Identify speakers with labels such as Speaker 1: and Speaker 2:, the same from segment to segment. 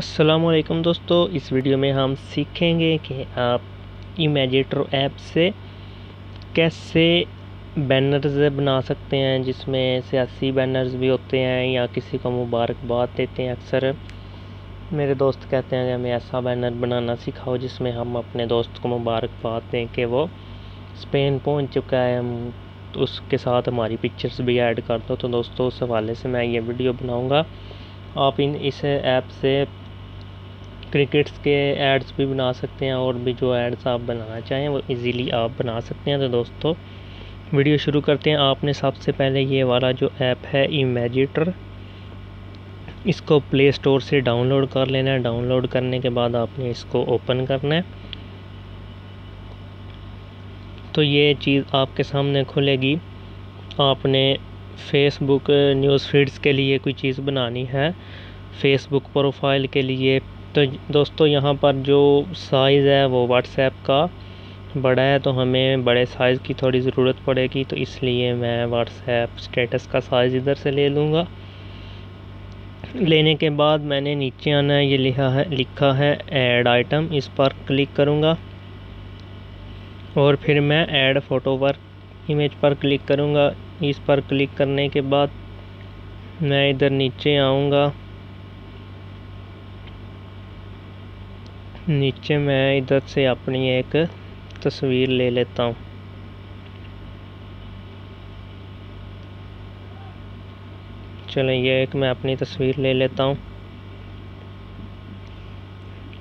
Speaker 1: असलकुम दोस्तों, इस वीडियो में हम सीखेंगे कि आप इमेजिटर ऐप से कैसे बैनर्स बना सकते हैं, जिसमें सियासी बैनर्स भी होते हैं या किसी को मुबारकबाद देते हैं अक्सर। मेरे दोस्त कहते हैं कि हमें ऐसा बैनर बनाना सिखाओ, जिसमें हम अपने दोस्त को मुबारकबाद दें कि वो स्पेन पहुँच चुका है। हम तो उसके साथ हमारी पिक्चर्स भी ऐड कर दो। तो दोस्तों, उस हवाले से मैं ये वीडियो बनाऊँगा। आप इन इस ऐप से क्रिकेट्स के एड्स भी बना सकते हैं और भी जो एड्स आप बनाना चाहें, वो इजीली आप बना सकते हैं। तो दोस्तों, वीडियो शुरू करते हैं। आपने सबसे पहले ये वाला जो ऐप है इमेजिटर इसको प्ले स्टोर से डाउनलोड कर लेना है। डाउनलोड करने के बाद आपने इसको ओपन करना है। तो ये चीज़ आपके सामने खुलेगी। आपने फेसबुक न्यूज़ फीड्स के लिए कोई चीज़ बनानी है। फेसबुक प्रोफ़ाइल के लिए तो दोस्तों, यहाँ पर जो साइज़ है वो व्हाट्सएप का बड़ा है तो हमें बड़े साइज़ की थोड़ी ज़रूरत पड़ेगी तो इसलिए मैं व्हाट्सएप स्टेटस का साइज़ इधर से ले लूँगा। लेने के बाद मैंने नीचे आना है, ये लिखा है लिखा है ऐड आइटम इस पर क्लिक करूँगा। और फिर मैं ऐड फ़ोटो पर इमेज पर क्लिक करूँगा। इस पर क्लिक करने के बाद मैं इधर नीचे आऊँगा। नीचे मैं इधर से अपनी एक तस्वीर ले लेता हूँ। चलो, ये एक मैं अपनी तस्वीर ले लेता हूँ।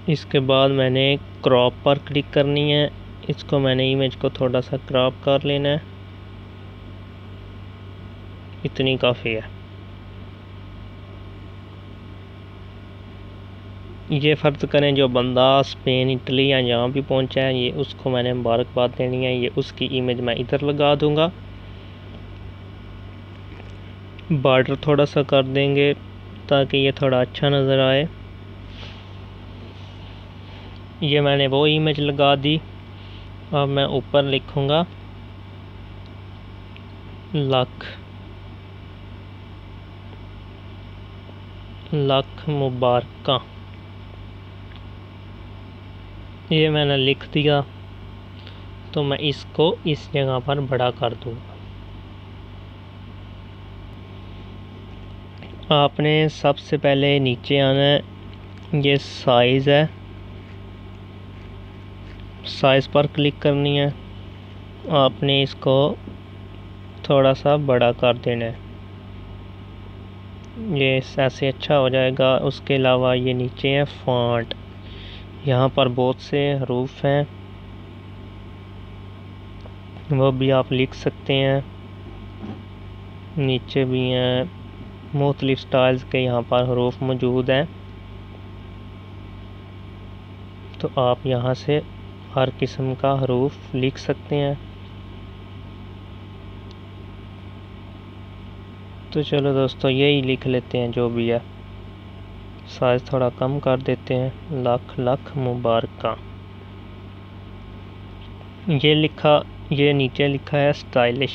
Speaker 1: इसके बाद मैंने क्रॉप पर क्लिक करनी है। इसको मैंने इमेज को थोड़ा सा क्रॉप कर लेना है। इतनी काफ़ी है। ये फ़र्ज़ करें जो बंदा स्पेन, इटली या जहाँ भी पहुँचा है, ये उसको मैंने मुबारकबाद देनी है, ये उसकी इमेज मैं इधर लगा दूँगा। बार्डर थोड़ा सा कर देंगे ताकि ये थोड़ा अच्छा नज़र आए। ये मैंने वो इमेज लगा दी, अब मैं ऊपर लिखूँगा। लख लख मुबारक। ये मैंने लिख दिया तो मैं इसको इस जगह पर बड़ा कर दूँगा। आपने सबसे पहले नीचे आना है, ये साइज़ है। साइज़ पर क्लिक करनी है। आपने इसको थोड़ा सा बड़ा कर देना है। ये ऐसे अच्छा हो जाएगा। उसके अलावा ये नीचे है फॉन्ट यहाँ पर बहुत से हरूफ हैं। वो भी आप लिख सकते हैं। नीचे भी हैं। मुख्तलिफ़ स्टाइल्स के यहाँ पर हरूफ मौजूद हैं। तो आप यहाँ से हर किस्म का हरूफ लिख सकते हैं। तो चलो दोस्तों, यही लिख लेते हैं जो भी है। साइज़ थोड़ा कम कर देते हैं। लाख लाख मुबारक। ये लिखा, ये नीचे लिखा है स्टाइलिश।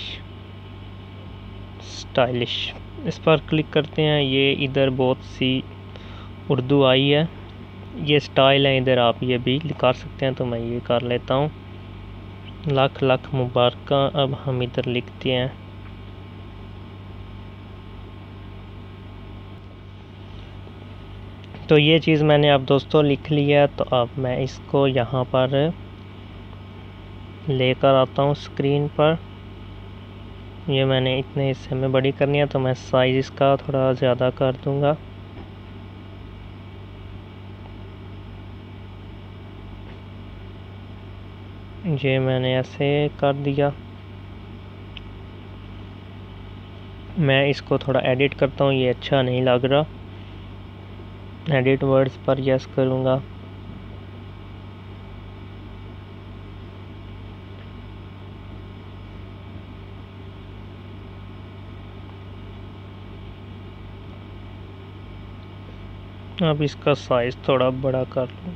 Speaker 1: स्टाइलिश। इस पर क्लिक करते हैं। ये इधर बहुत सी उर्दू आई है। ये स्टाइल है इधर, आप ये भी कर सकते हैं तो मैं ये कर लेता हूँ। लाख लाख मुबारक। अब हम इधर लिखते हैं। तो ये चीज़ मैंने अब दोस्तों लिख लिया तो अब मैं इसको यहाँ पर लेकर आता हूँ स्क्रीन पर। ये मैंने इतने हिस्से में बड़ी करनी है तो मैं साइज़ इसका थोड़ा ज़्यादा कर दूँगा। ये मैंने ऐसे कर दिया। मैं इसको थोड़ा एडिट करता हूँ, ये अच्छा नहीं लग रहा। एडिट वर्ड्स पर यस करूँगा। अब इसका साइज़ थोड़ा बड़ा कर लूँ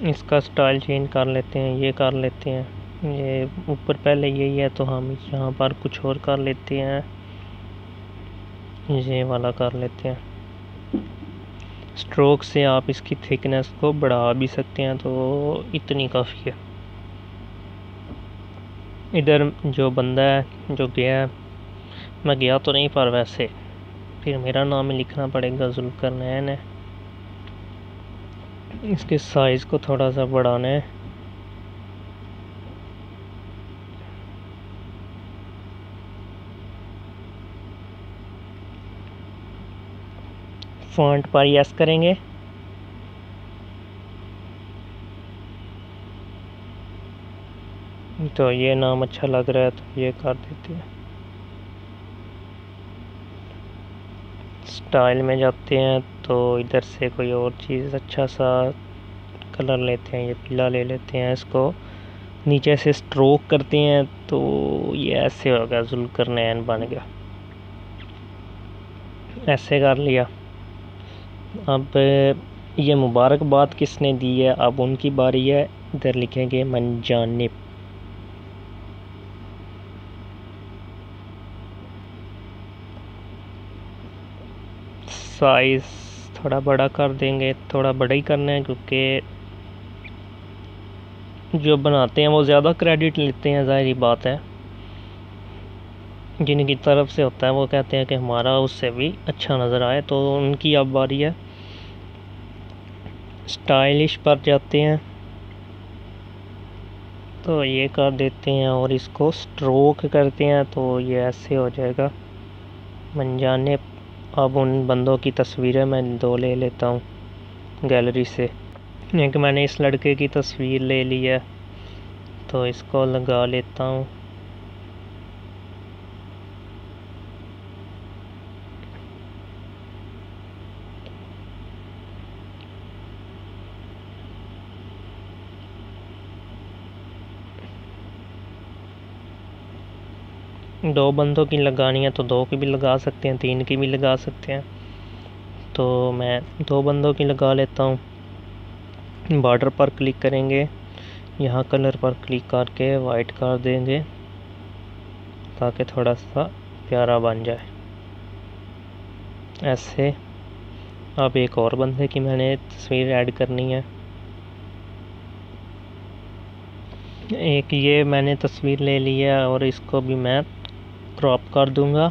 Speaker 1: इसका स्टाइल चेंज कर लेते हैं, ये कर लेते हैं। ये ऊपर पहले यही है तो हम यहाँ पर कुछ और कर लेते हैं। ये वाला कर लेते हैं। स्ट्रोक से आप इसकी थिकनेस को बढ़ा भी सकते हैं तो इतनी काफ़ी है। इधर जो बंदा है, जो गया है, मैं गया तो नहीं पर वैसे। फिर मेरा नाम ही लिखना पड़ेगा जुल्कर नैन है। इसके साइज़ को थोड़ा सा बढ़ाना। है फॉन्ट पर यस करेंगे। तो ये नाम अच्छा लग रहा है तो ये कर देते हैं। स्टाइल में जाते हैं तो इधर से कोई और चीज़ अच्छा सा कलर लेते हैं, ये पीला ले लेते हैं इसको। नीचे से स्ट्रोक करते हैं तो ये ऐसे हो गया, जुलकर नैन बन गया। ऐसे कर लिया। अब ये मुबारकबाद किसने दी है? अब उनकी बारी है। इधर लिखेंगे मंजानिब साइज़ थोड़ा बड़ा कर देंगे, थोड़ा बड़ा ही करना है क्योंकि जो बनाते हैं वो ज़्यादा क्रेडिट लेते हैं, ज़ाहरी बात है। जिनकी तरफ़ से होता है, वो कहते हैं कि हमारा उससे भी अच्छा नज़र आए तो उनकी अब बारी है। स्टाइलिश पर जाते हैं। तो ये कर देते हैं और इसको स्ट्रोक करते हैं तो ये ऐसे हो जाएगा। मंजाने अब उन बंदों की तस्वीरें मैं दो ले लेता हूँ गैलरी से। एक मैंने इस लड़के की तस्वीर ले ली है तो इसको लगा लेता हूँ। दो बंदों की लगानी है तो दो की भी लगा सकते हैं, तीन की भी लगा सकते हैं। तो मैं दो बंदों की लगा लेता हूँ। बॉर्डर पर क्लिक करेंगे। यहाँ कलर पर क्लिक करके वाइट कर देंगे ताकि थोड़ा सा प्यारा बन जाए। ऐसे अब एक और बंदे की मैंने तस्वीर ऐड करनी है। एक ये मैंने तस्वीर ले ली है और इसको भी मैं क्रॉप कर दूँगा।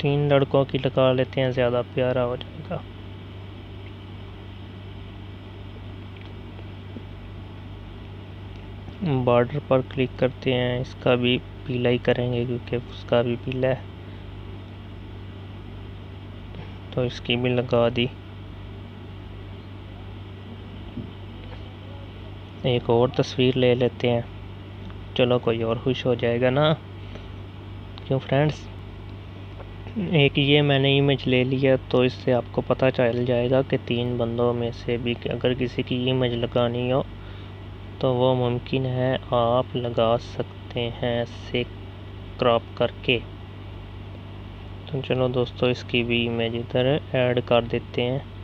Speaker 1: तीन लड़कों की लगा लेते हैं, ज़्यादा प्यारा हो जाएगा। बॉर्डर पर क्लिक करते हैं, इसका भी पीला ही करेंगे क्योंकि उसका भी पीला है। तो इसकी भी लगा दी। एक और तस्वीर ले लेते हैं। चलो कोई और खुश हो जाएगा ना। क्यों फ्रेंड्स एक ये मैंने इमेज ले लिया तो इससे आपको पता चल जाएगा कि तीन बंदों में से भी अगर किसी की इमेज लगानी हो तो वो मुमकिन है आप लगा सकते हैं से क्रॉप करके। तो चलो दोस्तों, इसकी भी इमेज इधर ऐड कर देते हैं।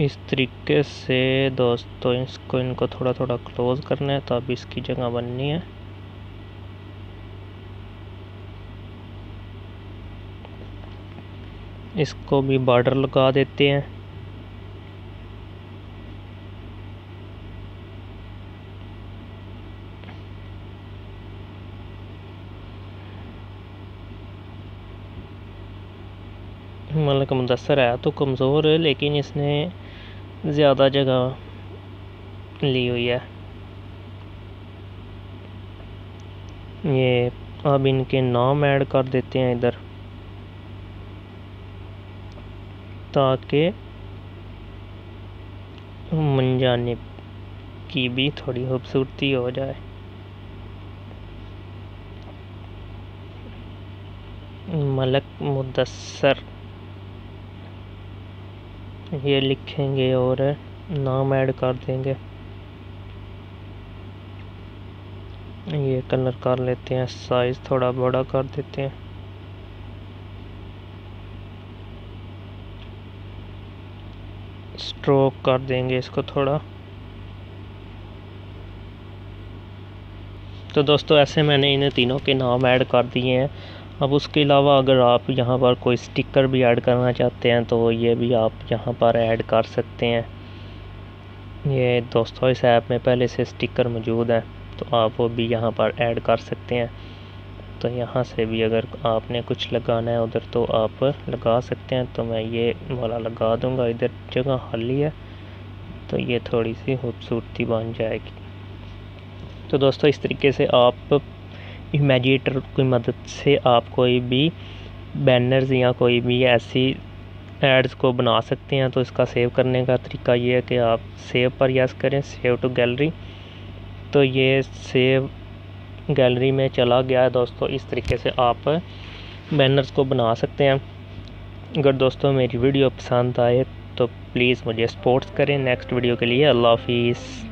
Speaker 1: इस तरीके से दोस्तों, इसको, इनको थोड़ा थोड़ा क्लोज करना है तब इसकी जगह बननी है। इसको भी बॉर्डर लगा देते हैं। मलक मुदसर है तो कमज़ोर है लेकिन इसने ज़्यादा जगह ली हुई है। ये अब इनके नाम ऐड कर देते हैं इधर, ताकि मंजानिब की भी थोड़ी खूबसूरती हो जाए। मलक मुदसर ये लिखेंगे और नाम ऐड कर देंगे। ये कलर कर लेते हैं साइज़ थोड़ा बड़ा कर देते हैं। स्ट्रोक कर देंगे इसको थोड़ा। तो दोस्तों, ऐसे मैंने इन तीनों के नाम ऐड कर दिए हैं। अब उसके अलावा अगर आप यहाँ पर कोई स्टिकर भी ऐड करना चाहते हैं तो ये भी आप यहाँ पर ऐड कर सकते हैं। ये दोस्तों, इस ऐप में पहले से स्टिकर मौजूद हैं तो आप वो भी यहाँ पर ऐड कर सकते हैं। तो यहाँ से भी अगर आपने कुछ लगाना है उधर तो आप लगा सकते हैं। तो मैं ये वाला लगा दूँगा, इधर जगह खाली है तो ये थोड़ी सी खूबसूरती बन जाएगी। तो दोस्तों, इस तरीके से आप इमेजिएटर की मदद से आप कोई भी बैनर्स या कोई भी ऐसी एड्स को बना सकते हैं तो इसका सेव करने का तरीका ये है कि आप सेव पर यस करें सेव टू गैलरी तो ये सेव गैलरी में चला गया है दोस्तों, इस तरीके से आप बैनर्स को बना सकते हैं। अगर दोस्तों मेरी वीडियो पसंद आए तो प्लीज़ मुझे सपोर्ट्स करें। नेक्स्ट वीडियो के लिए अल्लाह हाफिज़।